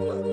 Oh.